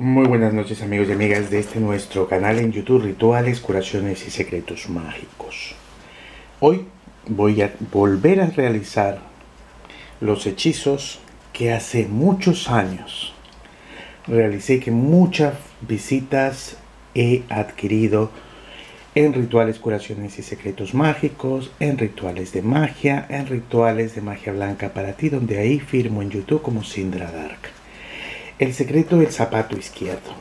Muy buenas noches amigos y amigas de este nuestro canal en YouTube Rituales, Curaciones y Secretos Mágicos. Hoy voy a volver a realizar los hechizos que hace muchos años realicé que muchas visitas he adquirido en rituales, curaciones y secretos mágicos, en rituales de magia, en rituales de magia blanca para ti, donde ahí firmo en YouTube como Sindra Dark. El secreto del zapato izquierdo.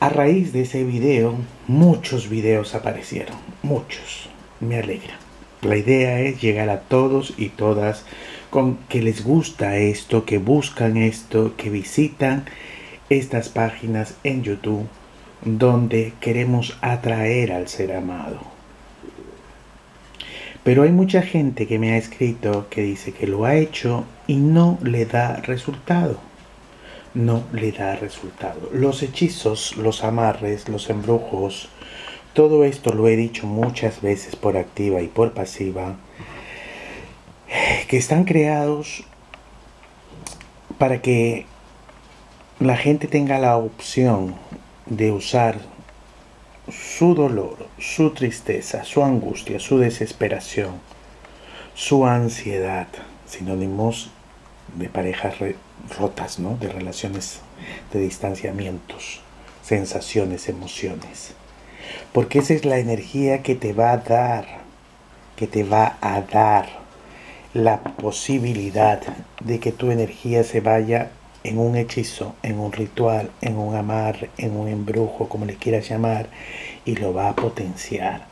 A raíz de ese video, muchos videos aparecieron, muchos. Me alegra. La idea es llegar a todos y todas con que les gusta esto, que buscan esto, que visitan estas páginas en YouTube donde queremos atraer al ser amado. Pero hay mucha gente que me ha escrito que dice que lo ha hecho y no le da resultado. No le da resultado. Los hechizos, los amarres, los embrujos, todo esto lo he dicho muchas veces por activa y por pasiva, que están creados para que la gente tenga la opción de usar su dolor, su tristeza, su angustia, su desesperación, su ansiedad, sinónimos de parejas rotas, ¿no? de relaciones de distanciamientos, sensaciones, emociones. Porque esa es la energía que te va a dar, que te va a dar la posibilidad de que tu energía se vaya en un hechizo, en un ritual, en un amarre, en un embrujo, como le quieras llamar, y lo va a potenciar.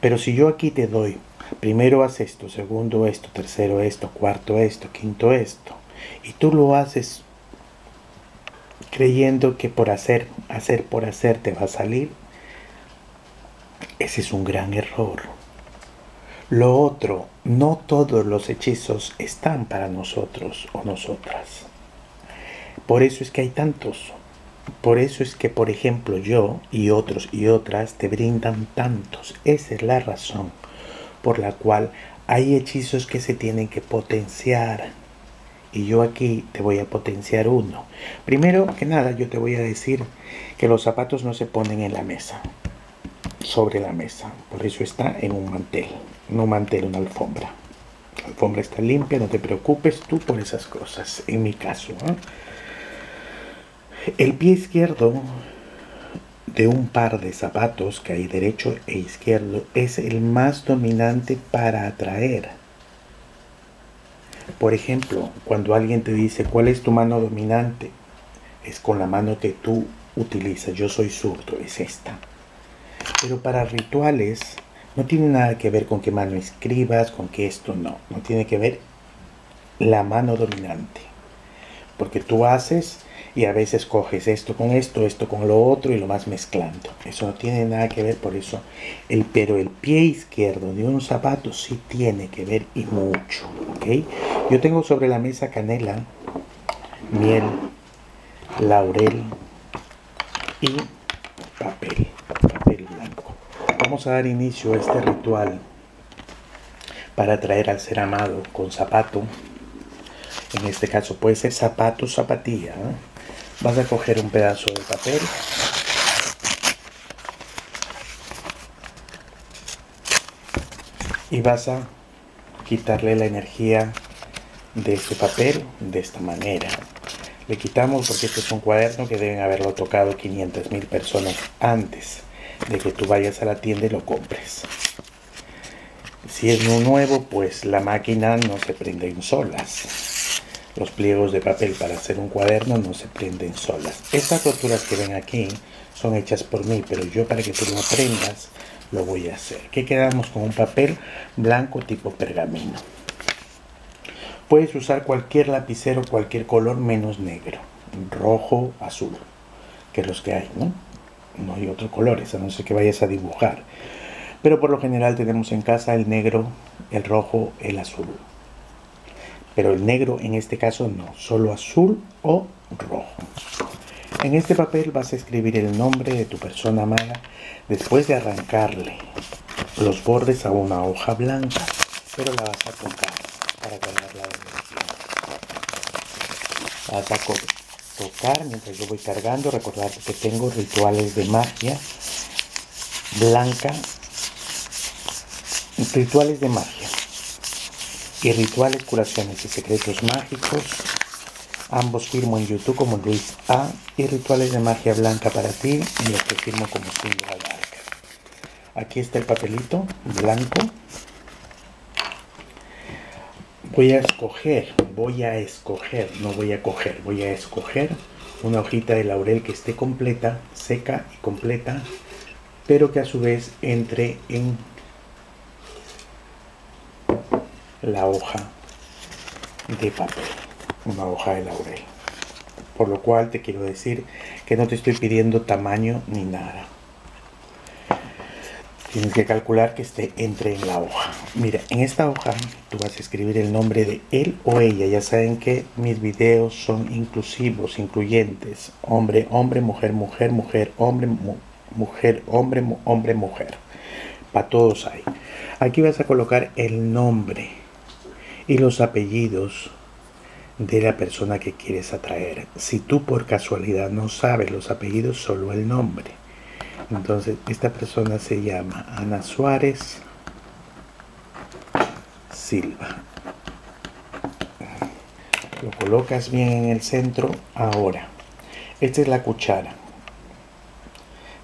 Pero si yo aquí te doy, primero haz esto, segundo esto, tercero esto, cuarto esto, quinto esto, y tú lo haces creyendo que por hacer, hacer por hacer te va a salir, ese es un gran error. Lo otro, no todos los hechizos están para nosotros o nosotras. Por eso es que hay tantos. Por eso es que, por ejemplo, yo y otros y otras te brindan tantos. Esa es la razón por la cual hay hechizos que se tienen que potenciar. Y yo aquí te voy a potenciar uno. Primero que nada, yo te voy a decir que los zapatos no se ponen en la mesa, sobre la mesa. Por eso está en un mantel, no mantel, una alfombra. La alfombra está limpia, no te preocupes tú por esas cosas, en mi caso. El pie izquierdo de un par de zapatos que hay derecho e izquierdo es el más dominante para atraer. Por ejemplo, cuando alguien te dice cuál es tu mano dominante, es con la mano que tú utilizas. Yo soy zurdo, es esta. Pero para rituales no tiene nada que ver con qué mano escribas, con qué esto no. No tiene que ver la mano dominante. Porque tú haces y a veces coges esto con esto, esto con lo otro y lo vas mezclando. Eso no tiene nada que ver por eso. El, pero el pie izquierdo de un zapato sí tiene que ver y mucho. ¿ok? Yo tengo sobre la mesa canela, miel, laurel y papel, blanco. Vamos a dar inicio a este ritual para traer al ser amado con zapato. En este caso puede ser zapato, zapatilla. Vas a coger un pedazo de papel. Y vas a quitarle la energía de este papel de esta manera. Le quitamos porque este es un cuaderno que deben haberlo tocado 500 mil personas antes de que tú vayas a la tienda y lo compres. Si es nuevo pues la máquina no se prende en solas los pliegos de papel para hacer un cuaderno no se prenden solas. Estas roturas que ven aquí son hechas por mí, pero yo para que tú lo aprendas lo voy a hacer. ¿Qué quedamos con un papel blanco tipo pergamino? Puedes usar cualquier lapicero, cualquier color menos negro, rojo, azul, que los que hay, ¿no? No hay otros colores, a no ser que vayas a dibujar. Pero por lo general tenemos en casa el negro, el rojo, el azul pero el negro en este caso no, solo azul o rojo. En este papel vas a escribir el nombre de tu persona amada después de arrancarle los bordes a una hoja blanca, pero la vas a tocar para cargar la energía. Vas a tocar mientras yo voy cargando. Recordar que tengo rituales de magia blanca, rituales de magia y rituales, curaciones y secretos mágicos. Ambos firmo en YouTube como Luis A y rituales de magia blanca para ti en los firmo como Silva Aquí está el papelito blanco. Voy a escoger, voy a escoger, no voy a coger, voy a escoger una hojita de laurel que esté completa, seca y completa, pero que a su vez entre en la hoja de papel, una hoja de laurel. Por lo cual te quiero decir que no te estoy pidiendo tamaño ni nada. Tienes que calcular que esté entre en la hoja. Mira, en esta hoja tú vas a escribir el nombre de él o ella. Ya saben que mis videos son inclusivos, incluyentes. Hombre, hombre, mujer, mujer, mujer, hombre, mujer, hombre, hombre, mujer. Para todos hay. Aquí vas a colocar el nombre y los apellidos de la persona que quieres atraer. Si tú por casualidad no sabes los apellidos, solo el nombre. Entonces, esta persona se llama Ana Suárez Silva. Lo colocas bien en el centro ahora. Esta es la cuchara.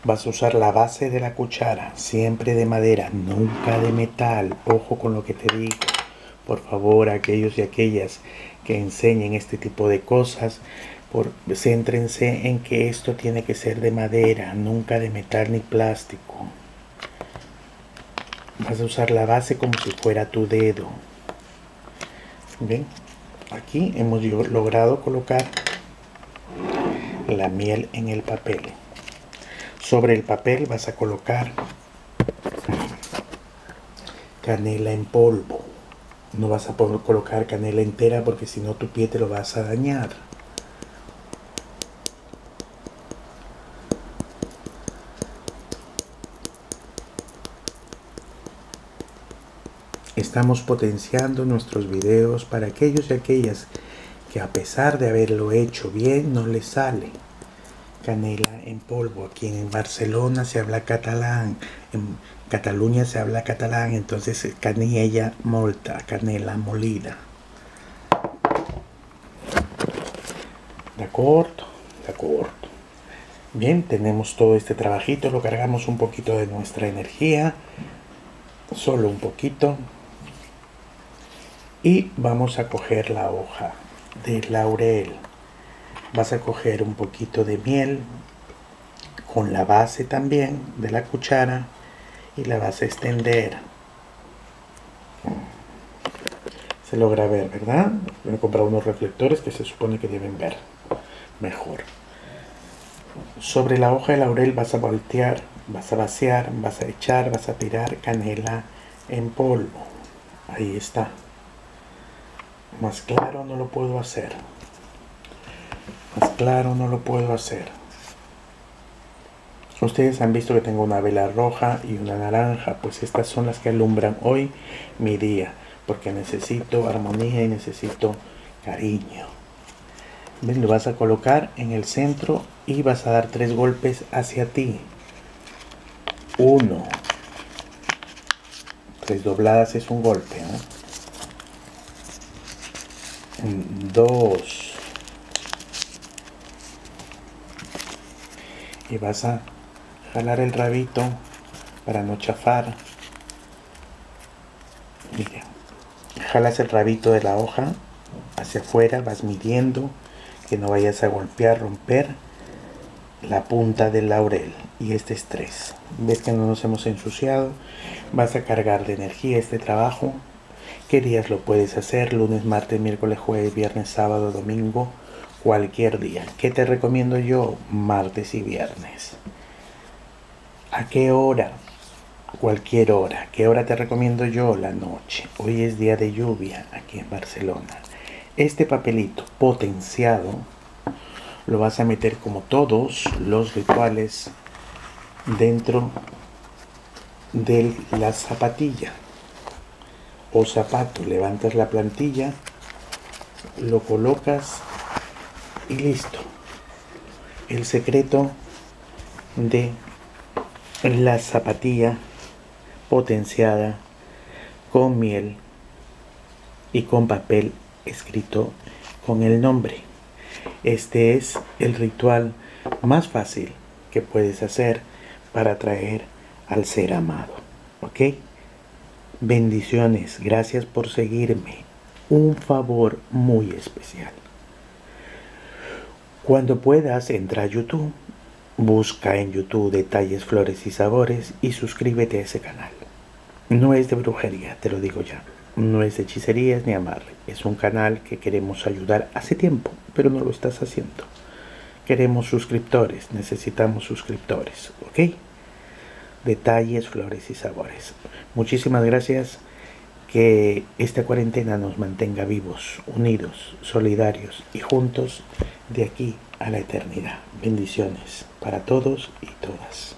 Vas a usar la base de la cuchara, siempre de madera, nunca de metal. Ojo con lo que te digo por favor, aquellos y aquellas que enseñen este tipo de cosas, por, céntrense en que esto tiene que ser de madera, nunca de metal ni plástico. Vas a usar la base como si fuera tu dedo. ¿Ven? Aquí hemos logrado colocar la miel en el papel. Sobre el papel vas a colocar canela en polvo. No vas a poder colocar canela entera porque si no tu pie te lo vas a dañar. Estamos potenciando nuestros videos para aquellos y aquellas que a pesar de haberlo hecho bien no les sale. Canela en polvo. Aquí en Barcelona se habla catalán. Cataluña se habla catalán, entonces canilla molta, canela molida. De acuerdo, de acuerdo. Bien, tenemos todo este trabajito, lo cargamos un poquito de nuestra energía, solo un poquito. Y vamos a coger la hoja de laurel. Vas a coger un poquito de miel con la base también de la cuchara y la vas a extender. Se logra ver, ¿verdad? Voy a comprar unos reflectores que se supone que deben ver mejor. Sobre la hoja de laurel vas a voltear, vas a vaciar, vas a echar, vas a tirar canela en polvo. Ahí está. Más claro no lo puedo hacer. Más claro no lo puedo hacer. Ustedes han visto que tengo una vela roja y una naranja, pues estas son las que alumbran hoy mi día, porque necesito armonía y necesito cariño. Lo vas a colocar en el centro y vas a dar tres golpes hacia ti. Uno. Tres dobladas es un golpe. ¿eh? Dos. Y vas a jalar el rabito para no chafar. Mira, jalas el rabito de la hoja hacia afuera, vas midiendo que no vayas a golpear, romper la punta del laurel y este estrés. Ves que no nos hemos ensuciado, vas a cargar de energía este trabajo. ¿Qué días lo puedes hacer? Lunes, martes, miércoles, jueves, viernes, sábado, domingo, cualquier día. ¿Qué te recomiendo yo? Martes y viernes. ¿A qué hora? Cualquier hora. ¿Qué hora te recomiendo yo? La noche. Hoy es día de lluvia aquí en Barcelona. Este papelito potenciado lo vas a meter como todos los rituales dentro de la zapatilla o zapato. Levantas la plantilla, lo colocas y listo. el secreto de la zapatilla potenciada con miel y con papel escrito con el nombre. Este es el ritual más fácil que puedes hacer para atraer al ser amado. ¿Ok? Bendiciones, gracias por seguirme. Un favor muy especial. Cuando puedas, entra a YouTube, busca en YouTube detalles, flores y sabores y suscríbete a ese canal. No es de brujería, te lo digo ya. No es de hechicerías ni amarre. Es un canal que queremos ayudar hace tiempo, pero no lo estás haciendo. Queremos suscriptores, necesitamos suscriptores, ¿ok? Detalles, flores y sabores. Muchísimas gracias. Que esta cuarentena nos mantenga vivos, unidos, solidarios y juntos de aquí a la eternidad. Bendiciones para todos y todas.